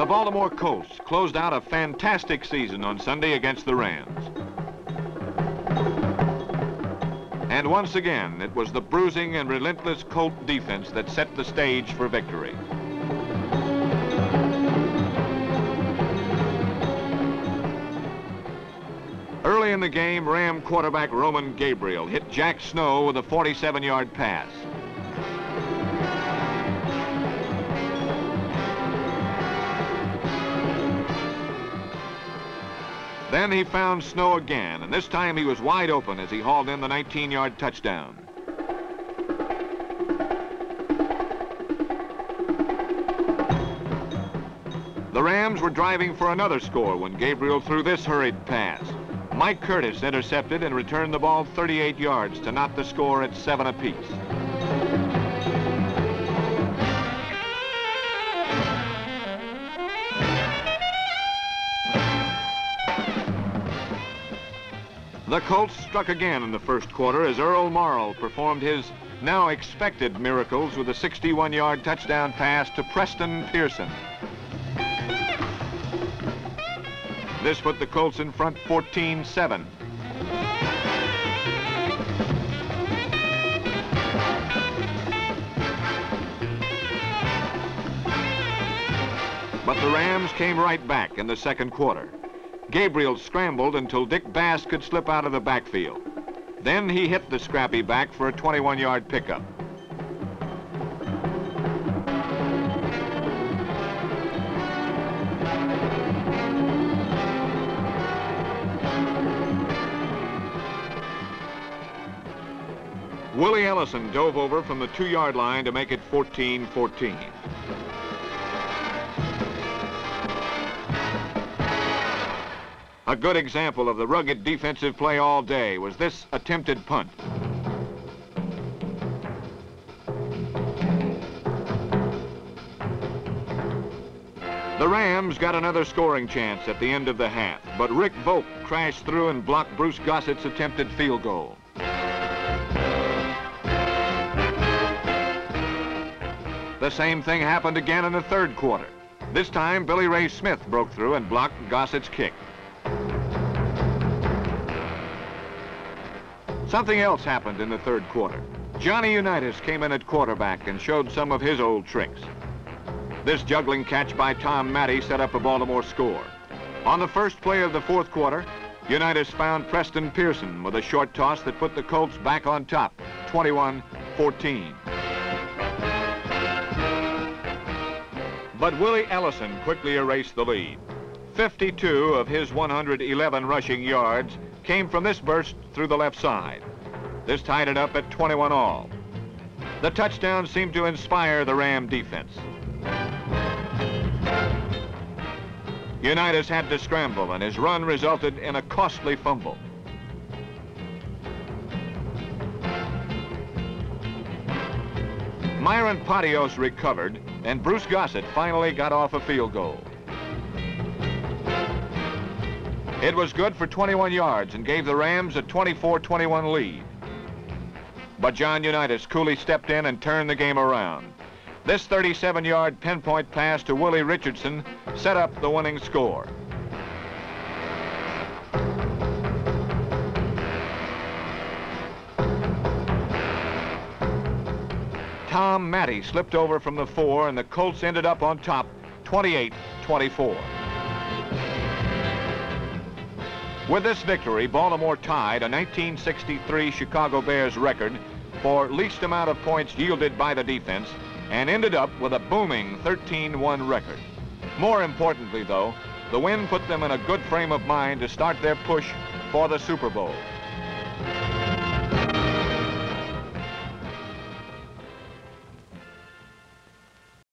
The Baltimore Colts closed out a fantastic season on Sunday against the Rams. And once again, it was the bruising and relentless Colt defense that set the stage for victory. Early in the game, Ram quarterback Roman Gabriel hit Jack Snow with a 47-yard pass. Then he found Snow again, and this time he was wide open as he hauled in the 19-yard touchdown. The Rams were driving for another score when Gabriel threw this hurried pass. Mike Curtis intercepted and returned the ball 38 yards to knot the score at seven apiece. The Colts struck again in the first quarter as Earl Morrall performed his now expected miracles with a 61-yard touchdown pass to Preston Pearson. This put the Colts in front 14-7. But the Rams came right back in the second quarter. Gabriel scrambled until Dick Bass could slip out of the backfield. Then he hit the scrappy back for a 21-yard pickup. Willie Ellison dove over from the two-yard line to make it 14-14. A good example of the rugged defensive play all day was this attempted punt. The Rams got another scoring chance at the end of the half, but Rick Volk crashed through and blocked Bruce Gossett's attempted field goal. The same thing happened again in the third quarter. This time, Billy Ray Smith broke through and blocked Gossett's kick. Something else happened in the third quarter. Johnny Unitas came in at quarterback and showed some of his old tricks. This juggling catch by Tom Matte set up a Baltimore score. On the first play of the fourth quarter, Unitas found Preston Pearson with a short toss that put the Colts back on top, 21-14. But Willie Ellison quickly erased the lead. 52 of his 111 rushing yards came from this burst through the left side. This tied it up at 21 all. The touchdown seemed to inspire the Ram defense. Unitas had to scramble, and his run resulted in a costly fumble. Myron Pottios recovered, and Bruce Gossett finally got off a field goal. It was good for 21 yards and gave the Rams a 24-21 lead. But John Unitas coolly stepped in and turned the game around. This 37-yard pinpoint pass to Willie Richardson set up the winning score. Tom Matte slipped over from the four, and the Colts ended up on top, 28-24. With this victory, Baltimore tied a 1963 Chicago Bears record for least amount of points yielded by the defense and ended up with a booming 13-1 record. More importantly, though, the win put them in a good frame of mind to start their push for the Super Bowl.